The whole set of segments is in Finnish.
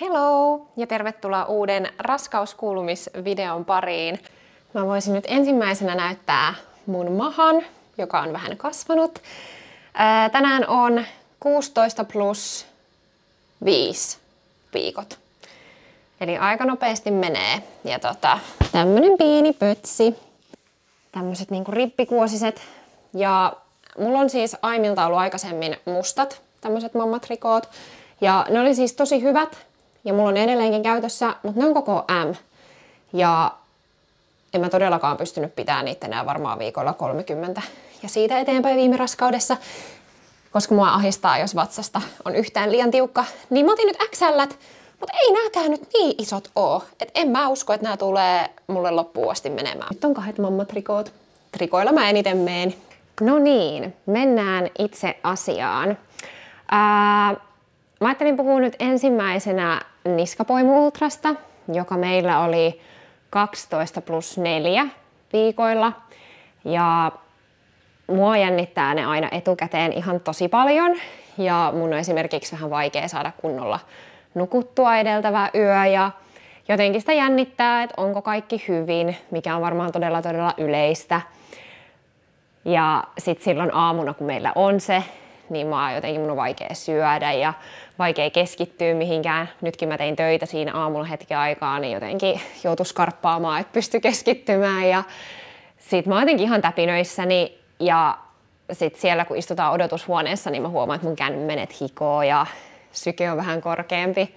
Hello ja tervetuloa uuden raskauskuulumisvideon pariin. Mä voisin nyt ensimmäisenä näyttää mun mahan, joka on vähän kasvanut. Ää, tänään on 16 plus 5 viikot. Eli aika nopeasti menee. Ja tota, tämmönen pieni pötsi. Tämmöiset niinku rippikuosiset. Ja mulla on siis Aimilta ollut aikaisemmin mustat tämmöiset mammatrikoot. Ja ne oli siis tosi hyvät, ja mulla on edelleenkin käytössä, mutta ne on koko M. Ja en mä todellakaan pystynyt pitämään niitä enää varmaan viikolla 30 ja siitä eteenpäin viime raskaudessa, koska mua ahistaa, jos vatsasta on yhtään liian tiukka. Niin mä otin nyt XL, mutta ei nääkään nyt niin isot oo. Et en mä usko, että nämä tulee mulle loppuun asti menemään. Nyt on kahdet mammatrikoot. Trikoilla mä eniten meen. No niin, mennään itse asiaan. Ää, Mä ajattelin puhua nyt ensimmäisenä Niskapoimu Ultrasta, joka meillä oli 12 plus 4 viikoilla. Ja mua jännittää ne aina etukäteen ihan tosi paljon. Ja mun on esimerkiksi vähän vaikea saada kunnolla nukuttua edeltävä yö ja jotenkin sitä jännittää, että onko kaikki hyvin, mikä on varmaan todella todella yleistä. Ja sitten silloin aamuna, kun meillä on se, niin mä jotenkin mun on vaikea syödä ja vaikea keskittyä mihinkään. Nytkin mä tein töitä siinä aamulla hetken aikaa, niin jotenkin joutu skarppaamaan, että pysty keskittymään. Ja sit mä oon jotenkin ihan täpinöissäni ja sit siellä kun istutaan odotushuoneessa, niin mä huomaan, että mun kämmenet hikoo ja syke on vähän korkeampi.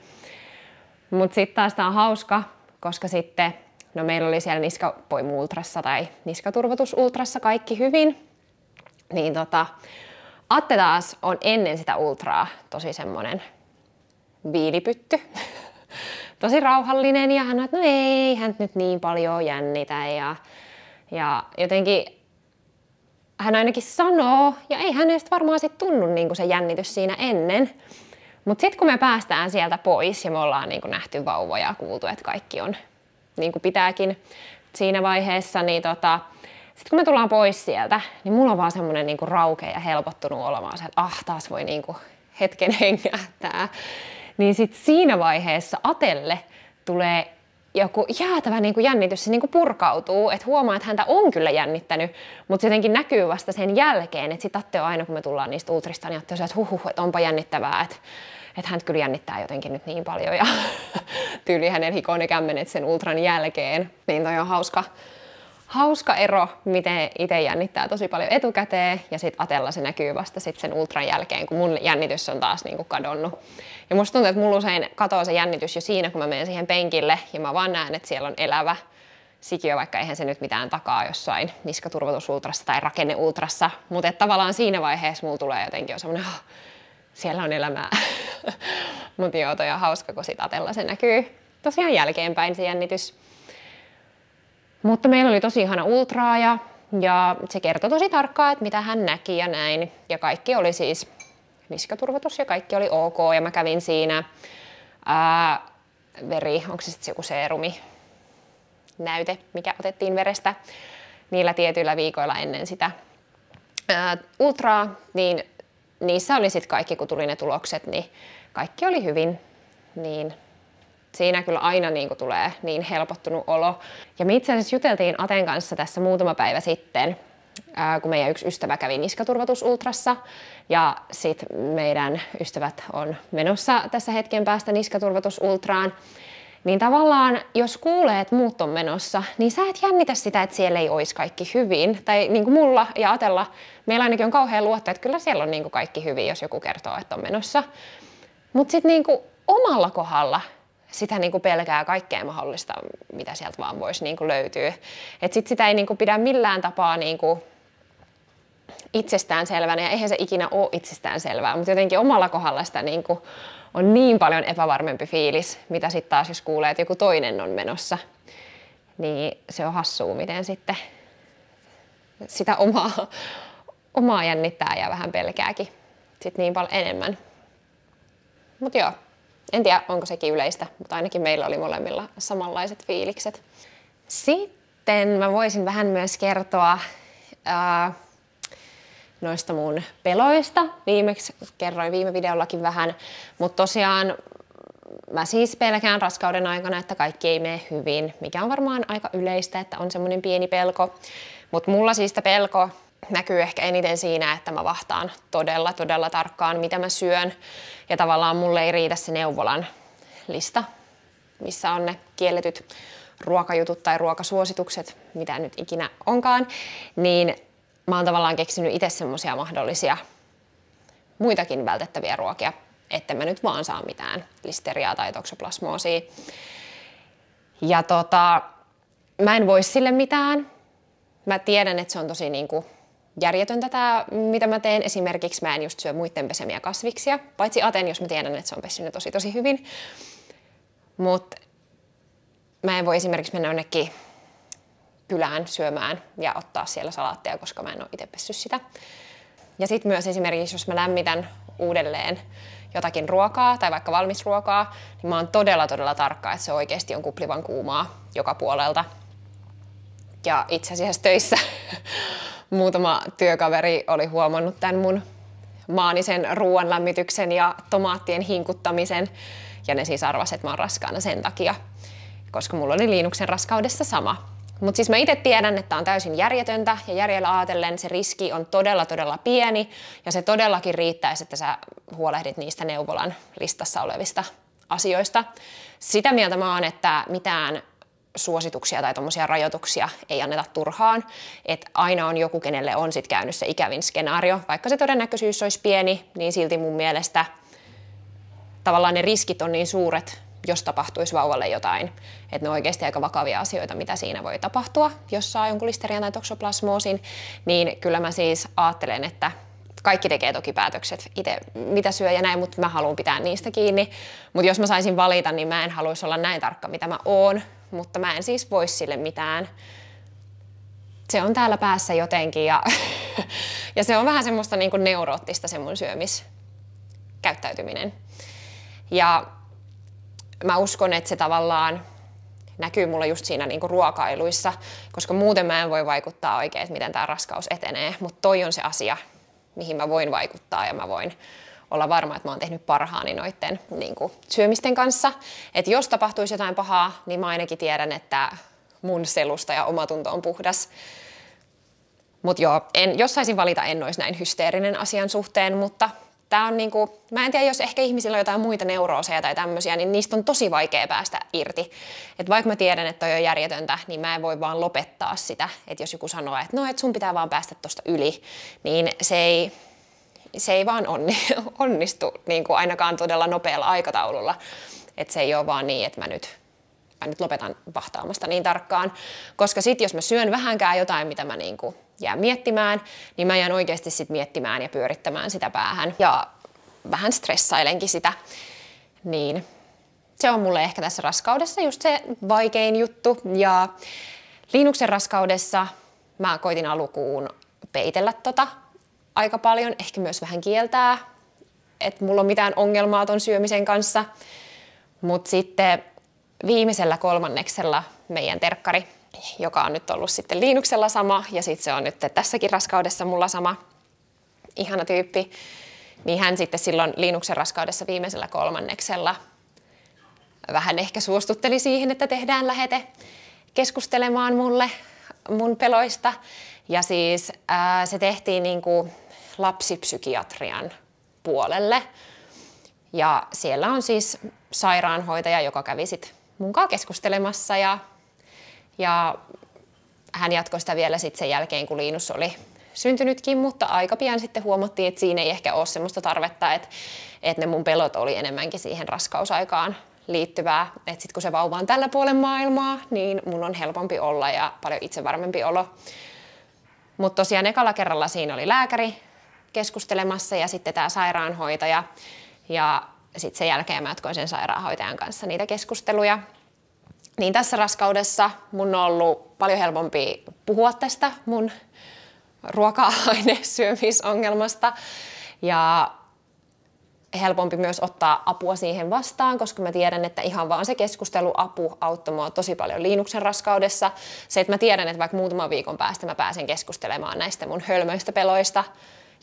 Mutta sitten taas tää on hauska, koska sitten, no meillä oli siellä niskapoimu ultrassa tai niskaturvotus ultrassa kaikki hyvin, niin tota, Atte taas on ennen sitä ultraa tosi semmonen viilipytty. tosi rauhallinen ja hän on, että no ei hän nyt niin paljon jännitä ja, ja jotenkin hän ainakin sanoo, ja ei hänestä varmaan sitten tunnu niin se jännitys siinä ennen. Mutta sitten kun me päästään sieltä pois ja me ollaan niin nähty vauvoja ja kuultu, että kaikki on niin kuin pitääkin siinä vaiheessa, niin tota, sitten kun me tullaan pois sieltä, niin mulla on vaan semmoinen niinku raukea ja helpottunut olemaan se, että ah, taas voi niinku hetken hengähtää. Niin sitten siinä vaiheessa Atelle tulee joku jäätävä niin kuin jännitys, se niin kuin purkautuu, että huomaa, että häntä on kyllä jännittänyt, mutta se jotenkin näkyy vasta sen jälkeen, että sitten Atte on aina, kun me tullaan niistä ultrista, niin Atte on se, että huhuh, että onpa jännittävää, että, että hän kyllä jännittää jotenkin nyt niin paljon. Ja tyyli hänen hikoon ne kämmenet sen ultran jälkeen, niin toi on hauska, hauska ero, miten itse jännittää tosi paljon etukäteen ja sitten Atella se näkyy vasta sit sen ultran jälkeen, kun mun jännitys on taas niinku kadonnut. Ja musta tuntuu, että mulla usein katoaa se jännitys jo siinä, kun mä menen siihen penkille ja mä vaan näen, että siellä on elävä sikiö, vaikka eihän se nyt mitään takaa jossain niskaturvotusultrassa tai rakenneultrassa, mutta tavallaan siinä vaiheessa mulla tulee jotenkin jo semmoinen, oh, siellä on elämää. mutta joo, toi on hauska, kun sit Atella se näkyy tosiaan jälkeenpäin se jännitys. Mutta meillä oli tosi ihana ultraaja ja se kertoi tosi tarkkaan, että mitä hän näki ja näin. Ja kaikki oli siis niskaturvotus ja kaikki oli ok ja mä kävin siinä ää, veri, onko se sitten joku seerumi näyte, mikä otettiin verestä niillä tietyillä viikoilla ennen sitä ää, ultraa, niin niissä oli sitten kaikki, kun tuli ne tulokset, niin kaikki oli hyvin, niin siinä kyllä aina niin kuin tulee niin helpottunut olo. Ja me itse asiassa juteltiin Aten kanssa tässä muutama päivä sitten, kun meidän yksi ystävä kävi niskaturvatus ultrassa ja sitten meidän ystävät on menossa tässä hetken päästä niskaturvatus ultraan. Niin tavallaan, jos kuulee, että muut on menossa, niin sä et jännitä sitä, että siellä ei olisi kaikki hyvin. Tai niin kuin mulla ja Atella, meillä ainakin on kauhean luotto, että kyllä siellä on niin kuin kaikki hyvin, jos joku kertoo, että on menossa. Mutta sitten niin omalla kohdalla sitä niin kuin pelkää kaikkea mahdollista, mitä sieltä vaan voisi niin kuin löytyä. Et sit sitä ei niin kuin pidä millään tapaa niin kuin itsestäänselvänä, ja eihän se ikinä ole itsestäänselvää, mutta jotenkin omalla kohdalla sitä niin kuin on niin paljon epävarmempi fiilis, mitä sitten taas jos kuulee, että joku toinen on menossa, niin se on hassua, miten sitten sitä omaa, omaa jännittää ja vähän pelkääkin sitten niin paljon enemmän. Mutta joo, en tiedä, onko sekin yleistä, mutta ainakin meillä oli molemmilla samanlaiset fiilikset. Sitten mä voisin vähän myös kertoa ää, noista mun peloista. Viimeksi kerroin viime videollakin vähän, mutta tosiaan mä siis pelkään raskauden aikana, että kaikki ei mene hyvin, mikä on varmaan aika yleistä, että on semmoinen pieni pelko. Mutta mulla siis pelko näkyy ehkä eniten siinä, että mä vahtaan todella, todella tarkkaan, mitä mä syön. Ja tavallaan mulle ei riitä se neuvolan lista, missä on ne kielletyt ruokajutut tai ruokasuositukset, mitä nyt ikinä onkaan, niin mä oon tavallaan keksinyt itse semmoisia mahdollisia muitakin vältettäviä ruokia, että mä nyt vaan saa mitään listeriaa tai toksoplasmoosia. Ja tota, mä en voi sille mitään. Mä tiedän, että se on tosi niinku järjetöntä tämä, mitä mä teen. Esimerkiksi mä en just syö muiden pesemiä kasviksia, paitsi aten, jos mä tiedän, että se on pessynyt tosi tosi hyvin. Mutta mä en voi esimerkiksi mennä jonnekin kylään syömään ja ottaa siellä salaatteja, koska mä en ole itse pessyt sitä. Ja sitten myös esimerkiksi, jos mä lämmitän uudelleen jotakin ruokaa tai vaikka valmisruokaa, niin mä oon todella todella tarkka, että se oikeasti on kuplivan kuumaa joka puolelta. Ja itse asiassa töissä muutama työkaveri oli huomannut tämän mun maanisen ruoan lämmityksen ja tomaattien hinkuttamisen. Ja ne siis arvasivat, että mä oon raskaana sen takia, koska mulla oli Liinuksen raskaudessa sama. Mutta siis mä itse tiedän, että on täysin järjetöntä ja järjellä ajatellen se riski on todella todella pieni ja se todellakin riittäisi, että sä huolehdit niistä neuvolan listassa olevista asioista. Sitä mieltä mä oon, että mitään suosituksia tai tuommoisia rajoituksia ei anneta turhaan. Että aina on joku, kenelle on sitten käynyt se ikävin skenaario. Vaikka se todennäköisyys olisi pieni, niin silti mun mielestä tavallaan ne riskit on niin suuret, jos tapahtuisi vauvalle jotain. Että ne on oikeasti aika vakavia asioita, mitä siinä voi tapahtua, jos saa jonkun listerian tai toksoplasmoosin. Niin kyllä mä siis ajattelen, että kaikki tekee toki päätökset itse, mitä syö ja näin, mutta mä haluan pitää niistä kiinni. Mutta jos mä saisin valita, niin mä en haluaisi olla näin tarkka, mitä mä oon, mutta mä en siis voi sille mitään. Se on täällä päässä jotenkin ja, ja se on vähän semmoista niin kuin neuroottista se mun syömiskäyttäytyminen. Ja mä uskon, että se tavallaan näkyy mulla just siinä niinku ruokailuissa, koska muuten mä en voi vaikuttaa oikein, että miten tämä raskaus etenee, mutta toi on se asia, mihin mä voin vaikuttaa ja mä voin olla varma, että mä oon tehnyt parhaani noiden niin kuin, syömisten kanssa. Että jos tapahtuisi jotain pahaa, niin mä ainakin tiedän, että mun selusta ja omatunto on puhdas. Mutta joo, en, jos saisin valita, en olisi näin hysteerinen asian suhteen, mutta Tää on niinku, mä en tiedä, jos ehkä ihmisillä on jotain muita neurooseja tai tämmöisiä, niin niistä on tosi vaikea päästä irti. Et vaikka mä tiedän, että toi on järjetöntä, niin mä en voi vaan lopettaa sitä. Että jos joku sanoo, että no, et sun pitää vaan päästä tosta yli, niin se ei, se ei vaan onni, onnistu niin kuin ainakaan todella nopealla aikataululla. Että se ei ole vaan niin, että mä nyt, mä nyt lopetan vahtaamasta niin tarkkaan. Koska sitten jos mä syön vähänkään jotain, mitä mä niin kuin jää miettimään, niin mä jään oikeasti sit miettimään ja pyörittämään sitä päähän. Ja vähän stressailenkin sitä. Niin se on mulle ehkä tässä raskaudessa just se vaikein juttu. Ja Liinuksen raskaudessa mä koitin alukuun peitellä tota aika paljon, ehkä myös vähän kieltää, että mulla on mitään ongelmaa ton syömisen kanssa. Mutta sitten viimeisellä kolmanneksella meidän terkkari joka on nyt ollut sitten Linuxella sama ja sitten se on nyt tässäkin raskaudessa mulla sama ihana tyyppi, niin hän sitten silloin Linuxen raskaudessa viimeisellä kolmanneksella vähän ehkä suostutteli siihen, että tehdään lähete keskustelemaan mulle mun peloista. Ja siis ää, se tehtiin niin kuin lapsipsykiatrian puolelle. Ja siellä on siis sairaanhoitaja, joka kävi sitten mun keskustelemassa ja ja hän jatkoi sitä vielä sitten sen jälkeen, kun Liinus oli syntynytkin, mutta aika pian sitten huomattiin, että siinä ei ehkä ole semmoista tarvetta, että, että ne mun pelot oli enemmänkin siihen raskausaikaan liittyvää. Että sitten kun se vauva on tällä puolen maailmaa, niin mun on helpompi olla ja paljon itsevarmempi olo. Mutta tosiaan ekalla kerralla siinä oli lääkäri keskustelemassa ja sitten tämä sairaanhoitaja. Ja sitten sen jälkeen mä jatkoin sen sairaanhoitajan kanssa niitä keskusteluja. Niin tässä raskaudessa mun on ollut paljon helpompi puhua tästä mun ruoka-ainesyömisongelmasta ja helpompi myös ottaa apua siihen vastaan, koska mä tiedän, että ihan vaan se keskusteluapu auttoi mua tosi paljon Liinuksen raskaudessa. Se, että mä tiedän, että vaikka muutaman viikon päästä mä pääsen keskustelemaan näistä mun hölmöistä peloista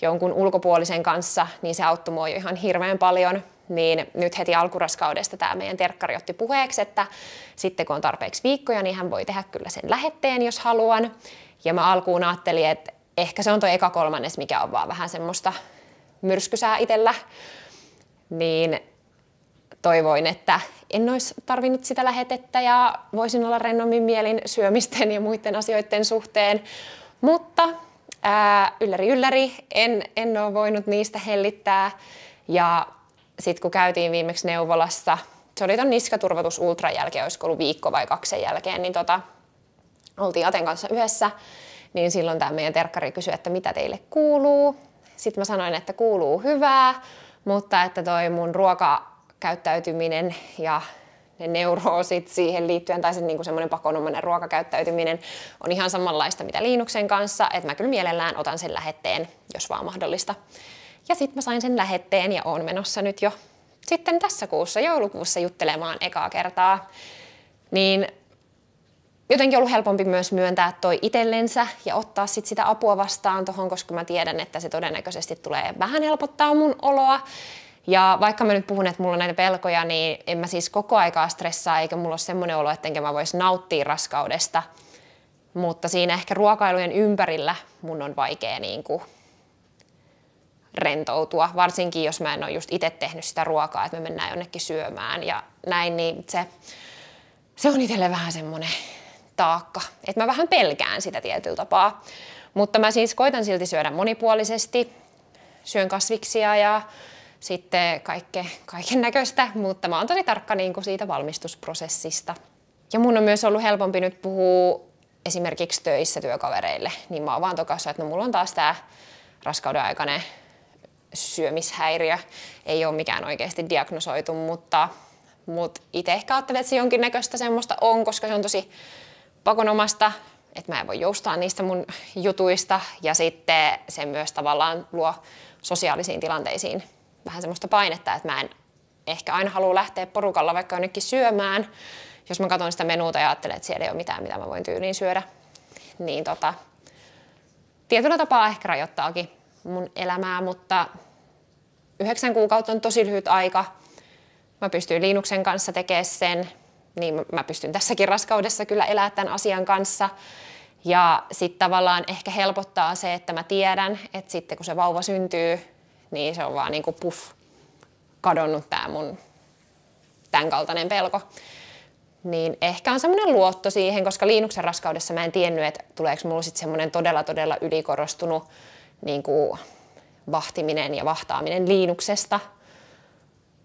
jonkun ulkopuolisen kanssa, niin se auttoi mua jo ihan hirveän paljon. niin nyt heti alkuraskaudesta tämä meidän terkkari otti puheeksi, että sitten kun on tarpeeksi viikkoja, niin hän voi tehdä kyllä sen lähetteen, jos haluan. Ja mä alkuun ajattelin, että ehkä se on tuo eka kolmannes, mikä on vaan vähän semmoista myrskysää itsellä. Niin toivoin, että en olisi tarvinnut sitä lähetettä ja voisin olla rennommin mielin syömisten ja muiden asioiden suhteen. Mutta ää, ylläri ylläri, en, en ole voinut niistä hellittää. Ja sitten kun käytiin viimeksi neuvolassa, se oli ton niskaturvatus ultran jälkeen, olisiko ollut viikko vai kaksi jälkeen, niin tota, oltiin Aten kanssa yhdessä, niin silloin tämä meidän terkkari kysyi, että mitä teille kuuluu. Sitten mä sanoin, että kuuluu hyvää, mutta että toi mun ruokakäyttäytyminen ja ne neuroosit siihen liittyen tai se niin semmoinen pakonomainen ruokakäyttäytyminen on ihan samanlaista mitä Liinuksen kanssa, että mä kyllä mielellään otan sen lähetteen, jos vaan mahdollista. Ja sitten mä sain sen lähetteen ja oon menossa nyt jo sitten tässä kuussa, joulukuussa juttelemaan ekaa kertaa. Niin jotenkin ollut helpompi myös myöntää toi itsellensä ja ottaa sit sitä apua vastaan tohon, koska mä tiedän, että se todennäköisesti tulee vähän helpottaa mun oloa. Ja vaikka mä nyt puhun, että mulla on näitä pelkoja, niin en mä siis koko aikaa stressaa, eikä mulla ole semmoinen olo, että enkä mä vois nauttia raskaudesta. Mutta siinä ehkä ruokailujen ympärillä mun on vaikea niin kuin rentoutua, varsinkin jos mä en ole just itse tehnyt sitä ruokaa, että me mennään jonnekin syömään ja näin, niin se, se on itselle vähän semmoinen taakka, että mä vähän pelkään sitä tietyllä tapaa. Mutta mä siis koitan silti syödä monipuolisesti, syön kasviksia ja sitten kaikke, kaiken näköistä, mutta mä oon tosi tarkka niin kuin siitä valmistusprosessista. Ja mun on myös ollut helpompi nyt puhua esimerkiksi töissä työkavereille, niin mä oon vaan tokassa, että no mulla on taas tää raskauden aikainen syömishäiriö. Ei ole mikään oikeasti diagnosoitu, mutta, mutta itse ehkä ajattelen, että se jonkinnäköistä semmoista on, koska se on tosi pakonomasta, että mä en voi joustaa niistä mun jutuista ja sitten se myös tavallaan luo sosiaalisiin tilanteisiin vähän semmoista painetta, että mä en ehkä aina halua lähteä porukalla vaikka jonnekin syömään, jos mä katson sitä menuuta ja ajattelen, että siellä ei ole mitään, mitä mä voin tyyliin syödä, niin tota, tietyllä tapaa ehkä rajoittaakin mun elämää, mutta yhdeksän kuukautta on tosi lyhyt aika. Mä pystyn Liinuksen kanssa tekemään sen, niin mä pystyn tässäkin raskaudessa kyllä elämään tämän asian kanssa. Ja sitten tavallaan ehkä helpottaa se, että mä tiedän, että sitten kun se vauva syntyy, niin se on vaan niin kuin puff, kadonnut tämä mun tämän kaltainen pelko. Niin ehkä on semmoinen luotto siihen, koska Liinuksen raskaudessa mä en tiennyt, että tuleeko mulla sitten semmoinen todella todella ylikorostunut niin kuin vahtiminen ja vahtaaminen liinuksesta.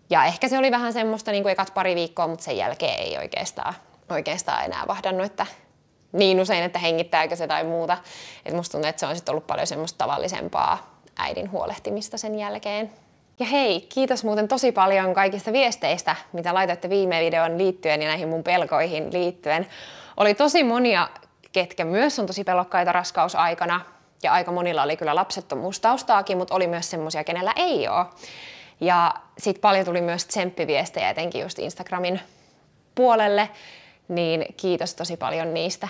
Ja ehkä se oli vähän semmoista niin kuin ekat pari viikkoa, mutta sen jälkeen ei oikeastaan, oikeastaan enää vahdannut, että niin usein, että hengittääkö se tai muuta. Et musta tuntuu, että se on sitten ollut paljon semmoista tavallisempaa äidin huolehtimista sen jälkeen. Ja hei, kiitos muuten tosi paljon kaikista viesteistä, mitä laitoitte viime videon liittyen ja näihin mun pelkoihin liittyen. Oli tosi monia, ketkä myös on tosi pelokkaita raskausaikana ja aika monilla oli kyllä lapsettomuustaustaakin, mutta oli myös semmoisia, kenellä ei ole. Ja sitten paljon tuli myös tsemppiviestejä etenkin just Instagramin puolelle, niin kiitos tosi paljon niistä.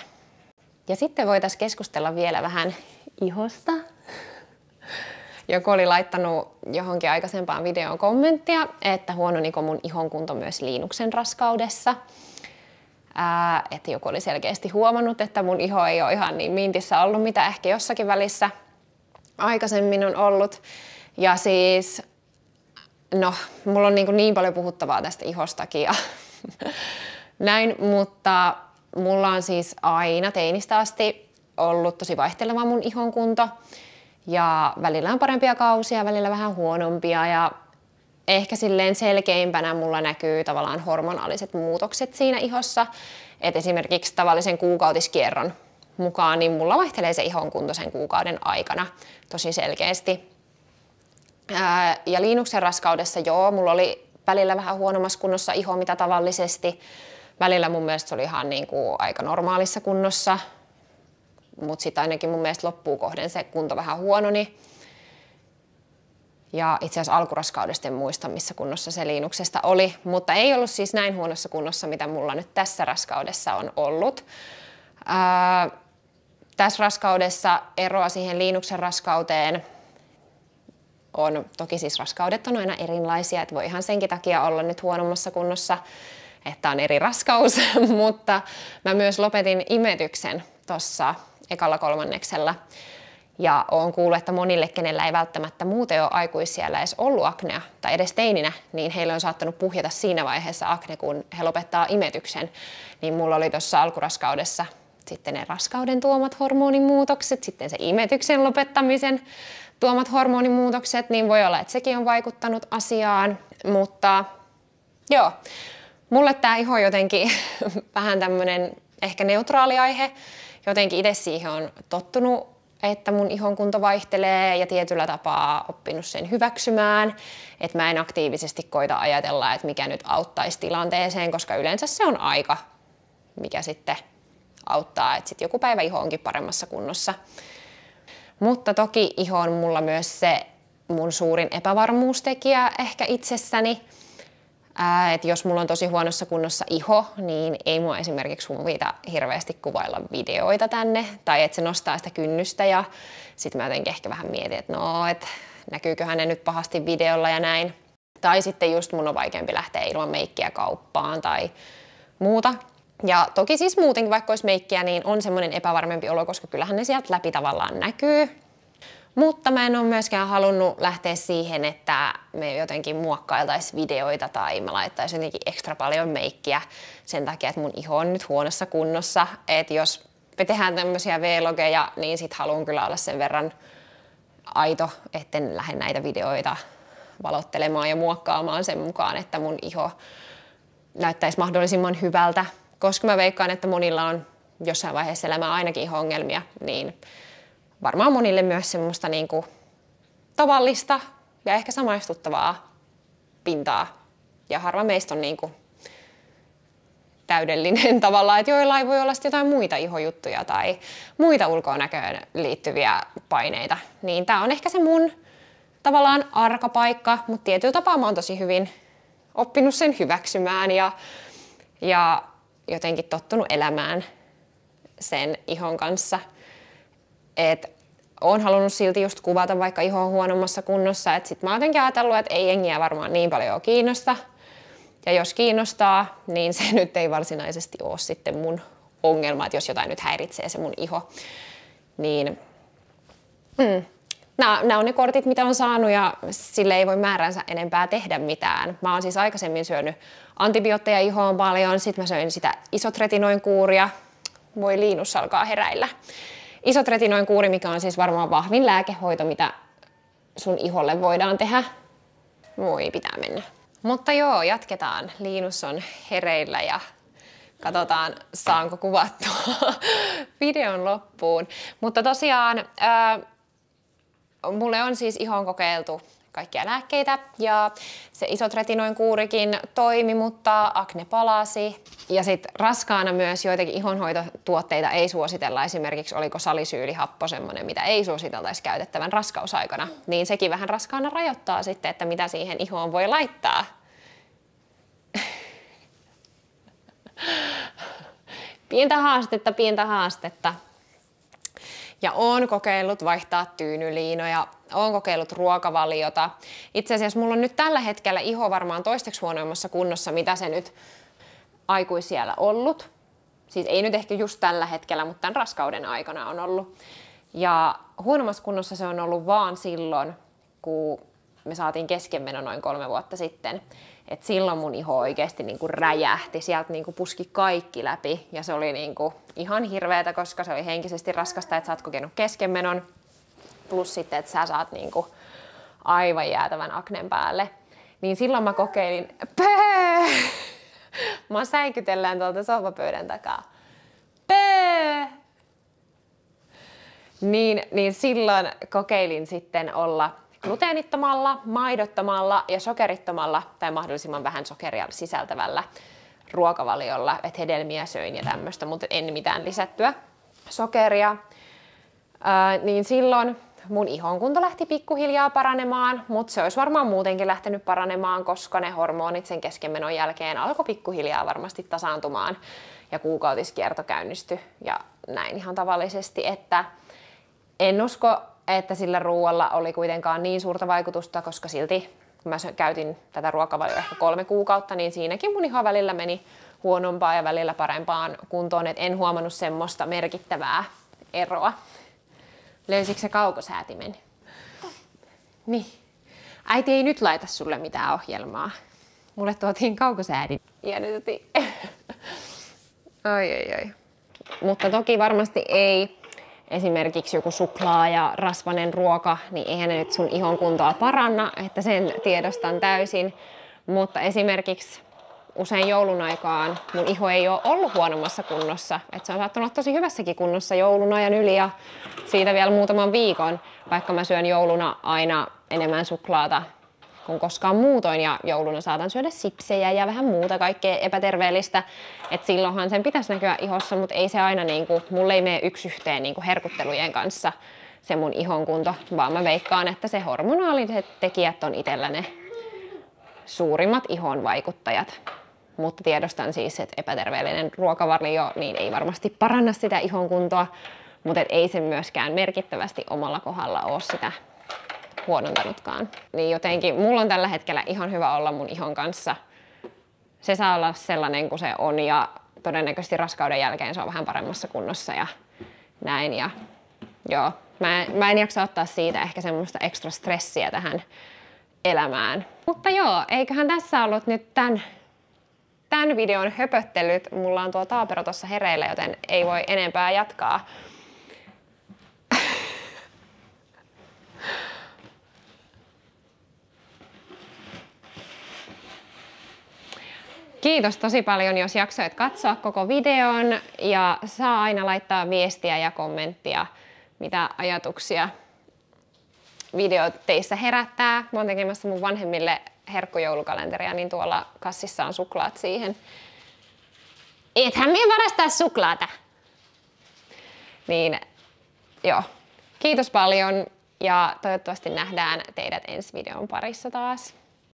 Ja sitten voitaisiin keskustella vielä vähän ihosta. Joku oli laittanut johonkin aikaisempaan videoon kommenttia, että huononiko mun ihon kunto myös liinuksen raskaudessa ää, että joku oli selkeästi huomannut, että mun iho ei ole ihan niin mintissä ollut, mitä ehkä jossakin välissä aikaisemmin on ollut. Ja siis, no, mulla on niin, niin paljon puhuttavaa tästä ihostakin ja näin, mutta mulla on siis aina teinistä asti ollut tosi vaihteleva mun ihon kunto. Ja välillä on parempia kausia, välillä vähän huonompia ja ehkä silleen selkeimpänä mulla näkyy tavallaan hormonaaliset muutokset siinä ihossa. Et esimerkiksi tavallisen kuukautiskierron mukaan, niin mulla vaihtelee se ihon kunto sen kuukauden aikana tosi selkeästi. Ää, ja liinuksen raskaudessa joo, mulla oli välillä vähän huonommassa kunnossa iho mitä tavallisesti. Välillä mun mielestä se oli ihan niin kuin aika normaalissa kunnossa, mutta sitten ainakin mun mielestä loppuu kohden se kunto vähän huononi. Ja itse asiassa alkuraskaudesta en muista, missä kunnossa se liinuksesta oli, mutta ei ollut siis näin huonossa kunnossa, mitä mulla nyt tässä raskaudessa on ollut. Ää, tässä raskaudessa eroa siihen liinuksen raskauteen on, toki siis raskaudet on aina erilaisia, että voi ihan senkin takia olla nyt huonommassa kunnossa, että on eri raskaus, mutta mä myös lopetin imetyksen tuossa ekalla kolmanneksella. Ja on kuullut, että monille, kenellä ei välttämättä muuten ole aikuisiellä edes ollut aknea tai edes teininä, niin heille on saattanut puhjeta siinä vaiheessa akne, kun he lopettaa imetyksen. Niin mulla oli tuossa alkuraskaudessa sitten ne raskauden tuomat hormonimuutokset, sitten se imetyksen lopettamisen tuomat hormonimuutokset, niin voi olla, että sekin on vaikuttanut asiaan. Mutta joo, mulle tämä iho jotenkin vähän tämmöinen ehkä neutraali aihe. Jotenkin itse siihen on tottunut että mun ihon kunto vaihtelee ja tietyllä tapaa oppinut sen hyväksymään. Että mä en aktiivisesti koita ajatella, että mikä nyt auttaisi tilanteeseen, koska yleensä se on aika, mikä sitten auttaa, että sitten joku päivä iho onkin paremmassa kunnossa. Mutta toki iho on mulla myös se mun suurin epävarmuustekijä ehkä itsessäni. Ää, että jos mulla on tosi huonossa kunnossa iho, niin ei mua esimerkiksi huvita hirveästi kuvailla videoita tänne, tai että se nostaa sitä kynnystä, ja sitten mä jotenkin ehkä vähän mietin, että no, että näkyyköhän ne nyt pahasti videolla ja näin. Tai sitten just mun on vaikeampi lähteä ilman meikkiä kauppaan tai muuta. Ja toki siis muutenkin, vaikka olisi meikkiä, niin on semmoinen epävarmempi olo, koska kyllähän ne sieltä läpi tavallaan näkyy. Mutta mä en ole myöskään halunnut lähteä siihen, että me jotenkin muokkailtaisiin videoita tai mä laittaisin jotenkin ekstra paljon meikkiä sen takia, että mun iho on nyt huonossa kunnossa. Että jos me tehdään tämmöisiä vlogeja, niin sit haluan kyllä olla sen verran aito, etten lähde näitä videoita valottelemaan ja muokkaamaan sen mukaan, että mun iho näyttäisi mahdollisimman hyvältä. Koska mä veikkaan, että monilla on jossain vaiheessa elämää ainakin iho-ongelmia, niin varmaan monille myös semmoista niin kuin tavallista ja ehkä samaistuttavaa pintaa. Ja harva meistä on niin kuin täydellinen tavallaan, että joillain voi olla jotain muita ihojuttuja tai muita ulkonäköön liittyviä paineita. Niin tämä on ehkä se mun tavallaan arkapaikka, mutta tietyllä tapaa mä oon tosi hyvin oppinut sen hyväksymään ja, ja jotenkin tottunut elämään sen ihon kanssa. Et oon halunnut silti just kuvata vaikka iho huonommassa kunnossa, että sit mä oon jotenkin ajatellut, että ei jengiä varmaan niin paljon kiinnosta. Ja jos kiinnostaa, niin se nyt ei varsinaisesti ole sitten mun ongelma, että jos jotain nyt häiritsee se mun iho. Niin mm, nämä, on ne kortit, mitä on saanut ja sille ei voi määränsä enempää tehdä mitään. Mä oon siis aikaisemmin syönyt antibiootteja ihoon paljon, sitten mä söin sitä isotretinoin kuuria. Voi liinus alkaa heräillä isotretinoin kuuri, mikä on siis varmaan vahvin lääkehoito, mitä sun iholle voidaan tehdä. Voi pitää mennä. Mutta joo, jatketaan. Liinus on hereillä ja katsotaan, saanko kuvattua videon loppuun. Mutta tosiaan, ää, mulle on siis ihon kokeiltu kaikkia lääkkeitä ja se isotretinoin kuurikin toimi, mutta akne palasi. Ja sitten raskaana myös joitakin ihonhoitotuotteita ei suositella, esimerkiksi oliko salisyylihappo semmoinen, mitä ei suositeltaisi käytettävän raskausaikana, niin sekin vähän raskaana rajoittaa sitten, että mitä siihen ihoon voi laittaa. pientä haastetta, pientä haastetta. Ja oon kokeillut vaihtaa tyynyliinoja, oon kokeillut ruokavaliota. Itse asiassa mulla on nyt tällä hetkellä iho varmaan toisteksi huonoimmassa kunnossa, mitä se nyt aikuisiellä ollut. Siis ei nyt ehkä just tällä hetkellä, mutta tämän raskauden aikana on ollut. Ja huonommassa kunnossa se on ollut vaan silloin, kun me saatiin keskenmeno noin kolme vuotta sitten. Et silloin mun iho oikeasti niinku räjähti, sieltä niinku puski kaikki läpi ja se oli niinku ihan hirveätä, koska se oli henkisesti raskasta, että sä oot kokenut keskenmenon. Plus sitten, että sä saat niinku aivan jäätävän aknen päälle. Niin silloin mä kokeilin, pöö! Mä säikytellään tuolta sohvapöydän takaa. Pöö! Niin, niin silloin kokeilin sitten olla gluteenittomalla, maidottomalla ja sokerittomalla tai mahdollisimman vähän sokeria sisältävällä ruokavaliolla, että hedelmiä söin ja tämmöistä, mutta en mitään lisättyä sokeria. Ää, niin silloin mun ihon kunto lähti pikkuhiljaa paranemaan, mutta se olisi varmaan muutenkin lähtenyt paranemaan, koska ne hormonit sen keskenmenon jälkeen alkoi pikkuhiljaa varmasti tasaantumaan ja kuukautiskierto käynnistyi ja näin ihan tavallisesti, että en usko että sillä ruoalla oli kuitenkaan niin suurta vaikutusta, koska silti kun mä käytin tätä ruokavalioa ehkä kolme kuukautta, niin siinäkin mun iho välillä meni huonompaa ja välillä parempaan kuntoon, että en huomannut semmoista merkittävää eroa. Löysikö se kaukosäätimen? Niin. Äiti ei nyt laita sulle mitään ohjelmaa. Mulle tuotiin kaukosäädin. Ja nyt Ai ai ai. Mutta toki varmasti ei esimerkiksi joku suklaa ja rasvanen ruoka, niin eihän ne nyt sun ihon kuntoa paranna, että sen tiedostan täysin. Mutta esimerkiksi usein joulun aikaan mun iho ei ole ollut huonommassa kunnossa. Et se on saattanut olla tosi hyvässäkin kunnossa joulun ajan yli ja siitä vielä muutaman viikon, vaikka mä syön jouluna aina enemmän suklaata kuin koskaan muutoin ja jouluna saatan syödä sipsejä ja vähän muuta kaikkea epäterveellistä. Et silloinhan sen pitäisi näkyä ihossa, mutta ei se aina niinku, mulle ei mene yksi yhteen niinku herkuttelujen kanssa se mun ihon kunto, vaan mä veikkaan, että se hormonaaliset tekijät on itsellä ne suurimmat ihon vaikuttajat. Mutta tiedostan siis, että epäterveellinen ruokavalio niin ei varmasti paranna sitä ihon kuntoa, mutta ei se myöskään merkittävästi omalla kohdalla ole sitä huonontanutkaan. Niin jotenkin mulla on tällä hetkellä ihan hyvä olla mun ihon kanssa. Se saa olla sellainen kuin se on ja todennäköisesti raskauden jälkeen se on vähän paremmassa kunnossa ja näin. Ja joo, mä, mä en jaksa ottaa siitä ehkä semmoista ekstra stressiä tähän elämään. Mutta joo, eiköhän tässä ollut nyt tämän, tämän videon höpöttelyt. Mulla on tuo taapero tuossa hereillä, joten ei voi enempää jatkaa. Kiitos tosi paljon, jos jaksoit katsoa koko videon ja saa aina laittaa viestiä ja kommenttia, mitä ajatuksia video teissä herättää. Mä oon tekemässä mun vanhemmille herkkujoulukalenteria, niin tuolla kassissa on suklaat siihen. Ethän minä varastaa suklaata! Niin, joo. Kiitos paljon ja toivottavasti nähdään teidät ensi videon parissa taas.